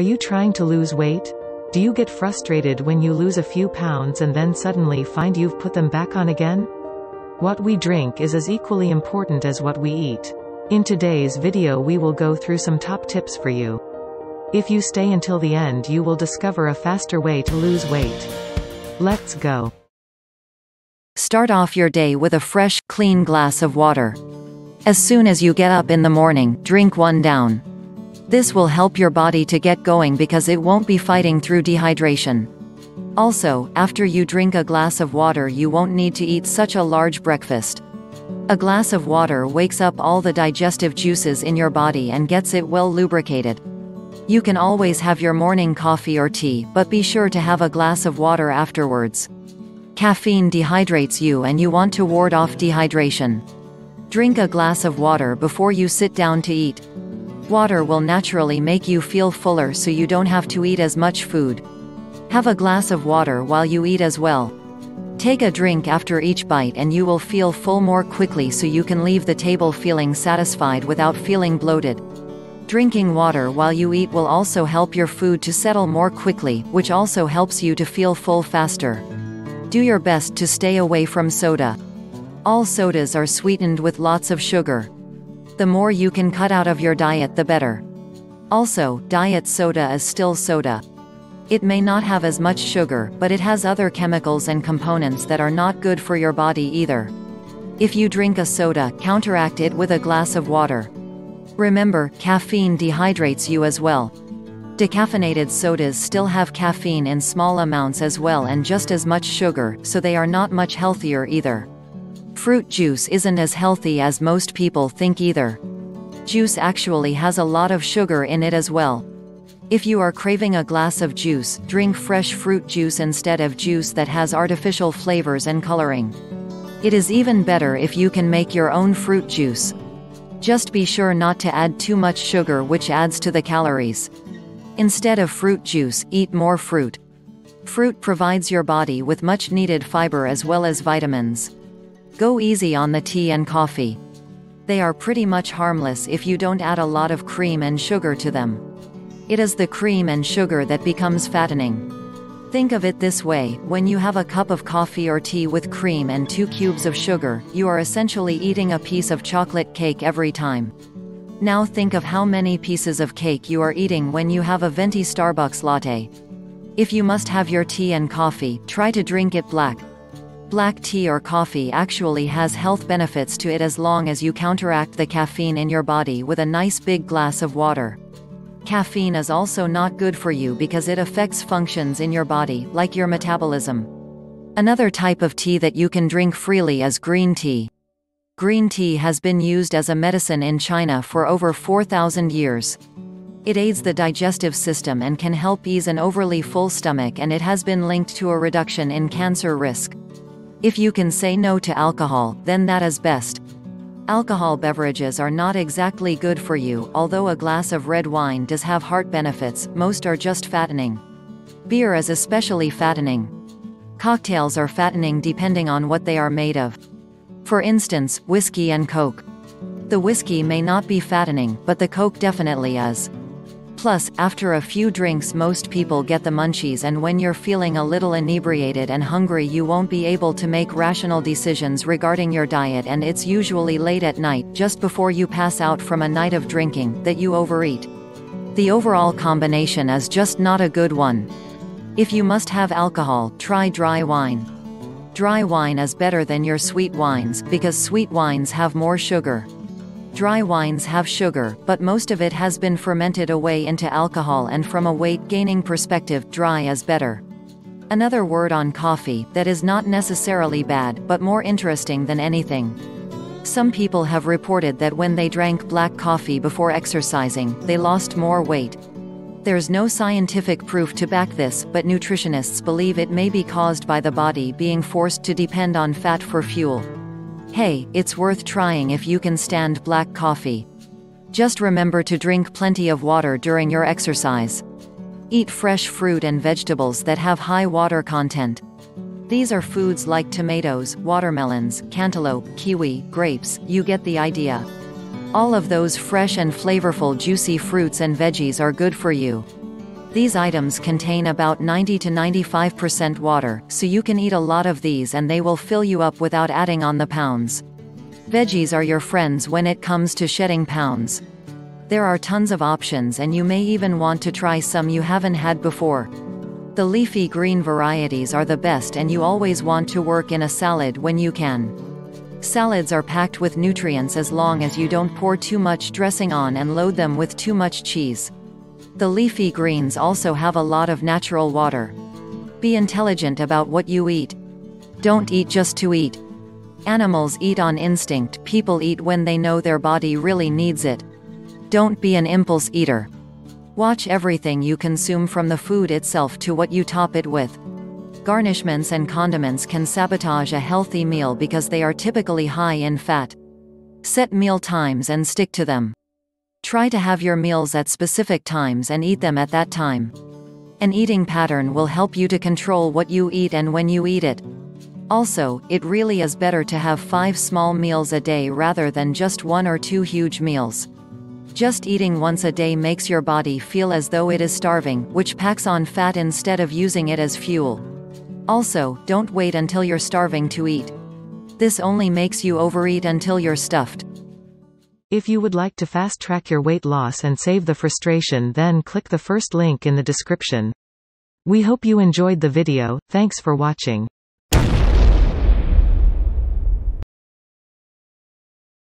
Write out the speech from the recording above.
Are you trying to lose weight? Do you get frustrated when you lose a few pounds and then suddenly find you've put them back on again? What we drink is as equally important as what we eat. In today's video we will go through some top tips for you. If you stay until the end you will discover a faster way to lose weight. Let's go. Start off your day with a fresh, clean glass of water. As soon as you get up in the morning, drink one down. This will help your body to get going because it won't be fighting through dehydration. Also, after you drink a glass of water you won't need to eat such a large breakfast. A glass of water wakes up all the digestive juices in your body and gets it well lubricated. You can always have your morning coffee or tea, but be sure to have a glass of water afterwards. Caffeine dehydrates you and you want to ward off dehydration. Drink a glass of water before you sit down to eat. Water will naturally make you feel fuller so you don't have to eat as much food. Have a glass of water while you eat as well. Take a drink after each bite and you will feel full more quickly so you can leave the table feeling satisfied without feeling bloated. Drinking water while you eat will also help your food to settle more quickly, which also helps you to feel full faster. Do your best to stay away from soda. All sodas are sweetened with lots of sugar. The more you can cut out of your diet the better. Also, diet soda is still soda. It may not have as much sugar, but it has other chemicals and components that are not good for your body either. If you drink a soda, counteract it with a glass of water. Remember, caffeine dehydrates you as well. Decaffeinated sodas still have caffeine in small amounts as well and just as much sugar, so they are not much healthier either. Fruit juice isn't as healthy as most people think either. Juice actually has a lot of sugar in it as well. If you are craving a glass of juice, drink fresh fruit juice instead of juice that has artificial flavors and coloring. It is even better if you can make your own fruit juice. Just be sure not to add too much sugar which adds to the calories. Instead of fruit juice, eat more fruit. Fruit provides your body with much needed fiber as well as vitamins. Go easy on the tea and coffee. They are pretty much harmless if you don't add a lot of cream and sugar to them. It is the cream and sugar that becomes fattening. Think of it this way, when you have a cup of coffee or tea with cream and two cubes of sugar, you are essentially eating a piece of chocolate cake every time. Now think of how many pieces of cake you are eating when you have a venti Starbucks latte. If you must have your tea and coffee, try to drink it black. Black tea or coffee actually has health benefits to it as long as you counteract the caffeine in your body with a nice big glass of water. Caffeine is also not good for you because it affects functions in your body, like your metabolism. Another type of tea that you can drink freely is green tea. Green tea has been used as a medicine in China for over 4,000 years. It aids the digestive system and can help ease an overly full stomach and it has been linked to a reduction in cancer risk. If you can say no to alcohol, then that is best. Alcohol beverages are not exactly good for you, although a glass of red wine does have heart benefits, most are just fattening. Beer is especially fattening. Cocktails are fattening depending on what they are made of. For instance, whiskey and coke. The whiskey may not be fattening, but the coke definitely is. Plus, after a few drinks most people get the munchies and when you're feeling a little inebriated and hungry you won't be able to make rational decisions regarding your diet and it's usually late at night, just before you pass out from a night of drinking, that you overeat. The overall combination is just not a good one. If you must have alcohol, try dry wine. Dry wine is better than your sweet wines, because sweet wines have more sugar. Dry wines have sugar, but most of it has been fermented away into alcohol and from a weight-gaining perspective, dry is better. Another word on coffee, that is not necessarily bad, but more interesting than anything. Some people have reported that when they drank black coffee before exercising, they lost more weight. There's no scientific proof to back this, but nutritionists believe it may be caused by the body being forced to depend on fat for fuel. Hey, it's worth trying if you can stand black coffee. Just remember to drink plenty of water during your exercise. Eat fresh fruit and vegetables that have high water content. These are foods like tomatoes, watermelons, cantaloupe, kiwi, grapes, you get the idea. All of those fresh and flavorful juicy fruits and veggies are good for you. These items contain about 90 to 95% water, so you can eat a lot of these and they will fill you up without adding on the pounds. Veggies are your friends when it comes to shedding pounds. There are tons of options and you may even want to try some you haven't had before. The leafy green varieties are the best and you always want to work in a salad when you can. Salads are packed with nutrients as long as you don't pour too much dressing on and load them with too much cheese. The leafy greens also have a lot of natural water. Be intelligent about what you eat. Don't eat just to eat. Animals eat on instinct, people eat when they know their body really needs it. Don't be an impulse eater. Watch everything you consume from the food itself to what you top it with. Garnishments and condiments can sabotage a healthy meal because they are typically high in fat. Set meal times and stick to them. Try to have your meals at specific times and eat them at that time. An eating pattern will help you to control what you eat and when you eat it. Also, it really is better to have five small meals a day rather than just one or two huge meals. Just eating once a day makes your body feel as though it is starving, which packs on fat instead of using it as fuel. Also, don't wait until you're starving to eat. This only makes you overeat until you're stuffed. If you would like to fast track your weight loss and save the frustration then click the first link in the description. We hope you enjoyed the video, thanks for watching.